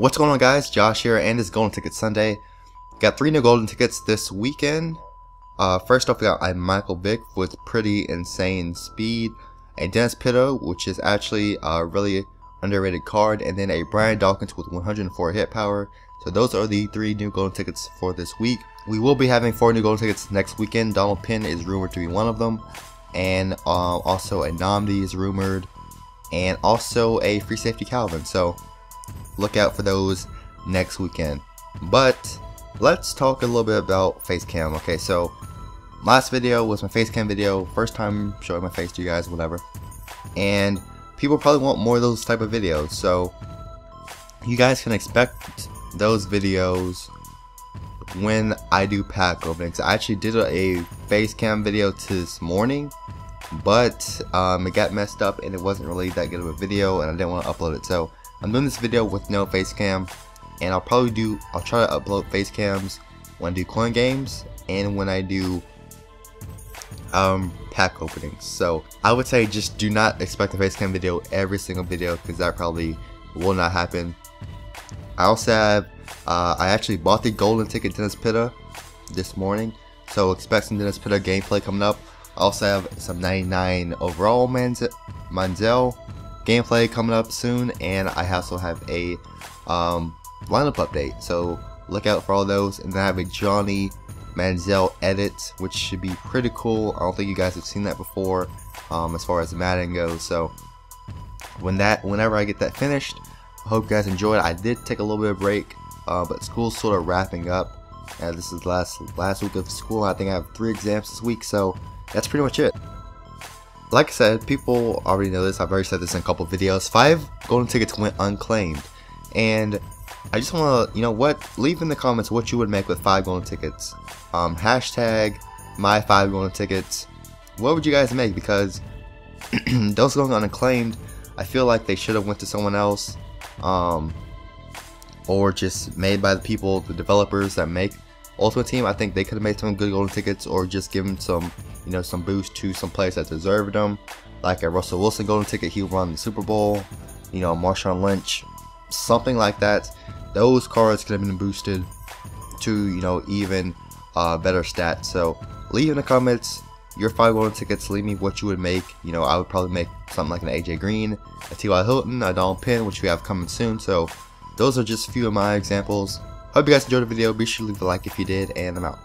What's going on guys? Josh here and it's Golden Ticket Sunday. Got three new golden tickets this weekend. Uh, first off we got a Michael Vick with pretty insane speed. A Dennis Pitta which is actually a really underrated card. And then a Brian Dawkins with 104 hit power. So those are the three new golden tickets for this week. We will be having four new golden tickets next weekend. Donald Penn is rumored to be one of them. And uh, also a Nnamdi is rumored. And also a free safety Calvin. So look out for those next weekend. But let's talk a little bit about face cam. Okay, so last video was my face cam video, first time showing my face to you guys, whatever. And people probably want more of those type of videos, so you guys can expect those videos when I do pack openings. I actually did a face cam video this morning, but um, it got messed up and it wasn't really that good of a video and I didn't want to upload it. So I'm doing this video with no face cam and I'll probably do I'll try to upload face cams when I do coin games and when I do um, pack openings. So I would say just do not expect a face cam video every single video because that probably will not happen. I also have uh, I actually bought the golden ticket Dennis Pitta this morning so expect some Dennis Pitta gameplay coming up. I also have some 99 overall Manziel gameplay coming up soon, and I also have a um, lineup update. So look out for all those, and then I have a Johnny Manziel edit, which should be pretty cool. I don't think you guys have seen that before, um, as far as Madden goes. So when that, whenever I get that finished, I hope you guys enjoyed. I did take a little bit of break, uh, but school's sort of wrapping up. This is last last week of school. I think I have three exams this week, so that's pretty much it like I said, people already know this. I've already said this in a couple videos. Five golden tickets went unclaimed, and I just want to, you know what? Leave in the comments what you would make with five golden tickets. Um, hashtag my five golden tickets. What would you guys make? Because those going unclaimed, I feel like they should have went to someone else, um, or just made by the people, the developers that make Ultimate Team. I think they could have made some good golden tickets, or just given some you know, some boost to some players that deserved them, like a Russell Wilson golden ticket, he won the Super Bowl, you know, Marshawn Lynch, something like that. Those cards could have been boosted to, you know, even uh, better stats. So leave in the comments your five golden tickets. Leave me what you would make. You know, I would probably make something like an AJ Green, a T.Y. Hilton, a Donald Penn, which we have coming soon. So those are just a few of my examples. Hope you guys enjoyed the video. Be sure to leave a like if you did, and I'm out.